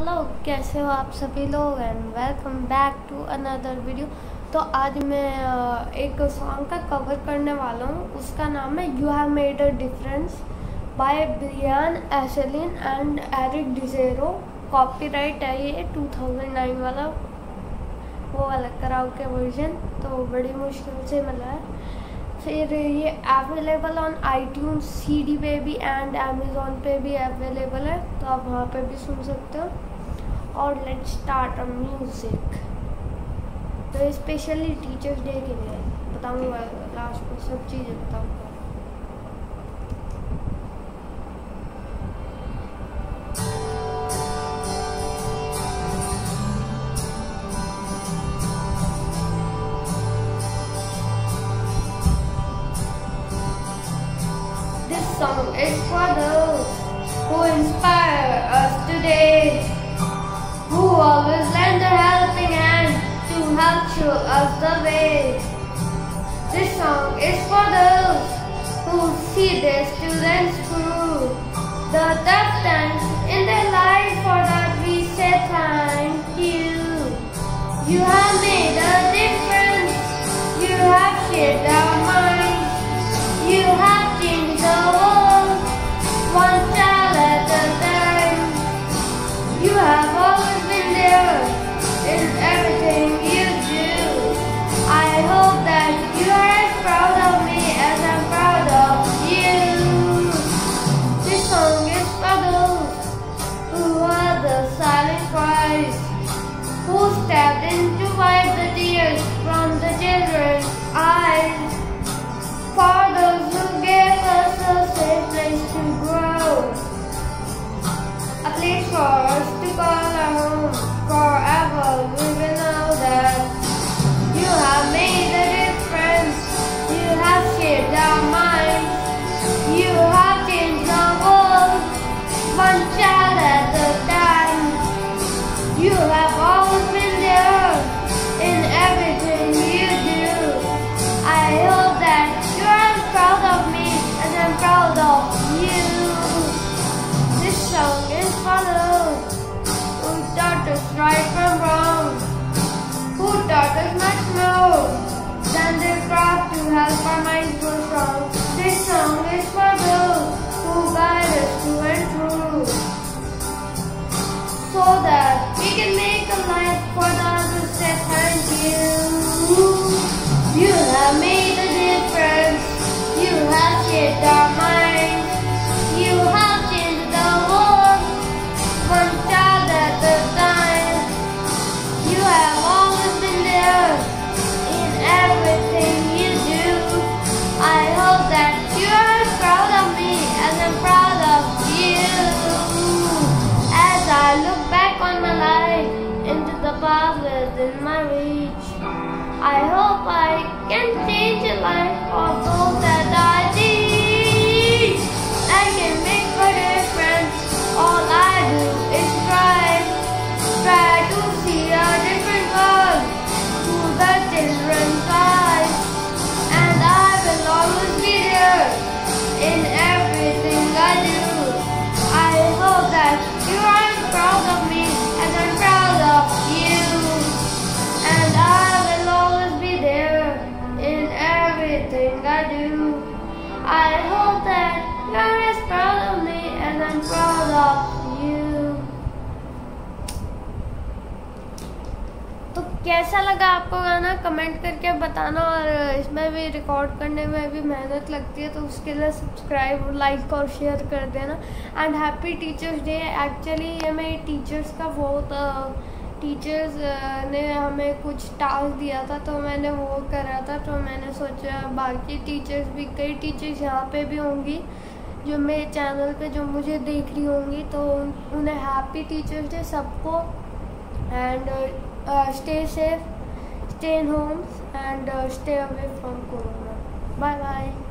लोग कैसे हो आप सभी लोग? And welcome back to another video तो आज मैं एक सॉन्ग का कवर करने वाला हूँ। उसका नाम है you have made a difference by Brian Asselin and Eric Dijero copyright है ये 2009 वाला, वो वाला कराओ के वर्जन तो बड़ी मुश्किल से मिला है। फिर ये available on iTunes C D पे भी एंड अमेज़ोन पे भी अवेलेबल है। तो आप वहाँ पे भी सुन सकते हो। और लेट स्टार्ट अ म्यूज़िक तो स्पेशली टीचर्स डे के लिए बताऊँगा लास्ट में सब चीज़ें बताऊँगा। Song is for those who inspire us today, show us the way. This song is for those who see their students through the tough times in their life for that we say thank you. You have made a difference. You have shaped schools us much more than their craft to help our minds grow strong. This song is for those who guide us through and through so that we can make a life for the others say thank you. You have made a difference. You have shaped our I hope I I hope that you're as proud of me as I'm proud of you. तो कैसा लगा आपको गाना? Comment करके बताना और इसमें भी रिकॉर्ड करने में भी मेहनत लगती है तो उसके लिए सब्सक्राइब लाइक और शेयर कर देना। And happy teachers day actually ये मैं टीचर्स का बहुत टीचर्स ने हमें कुछ टास्क दिया था तो मैंने वो करा था तो मैंने सोचा बाकी टीचर्स भी, कई टीचर्स यहाँ पे भी होंगी, जो मेरे चैनल पे, जो मुझे देख रही होंगी तो उन- उन्हें हैप्पी टीचर्स डे सबको and stay safe stay in homes and stay away from stay bye bye.